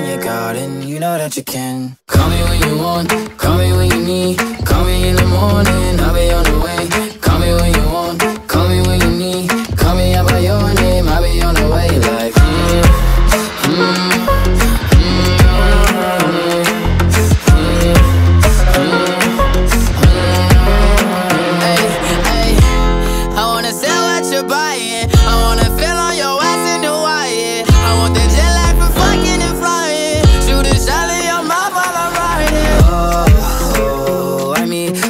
In your garden, you know that you can. Call me when you want, call me when you need. Call me in the morning, I'll be on the way. Call me when you want, call me when you need. Call me out by your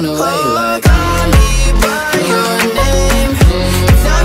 On the way. Like, call me by your name. Tell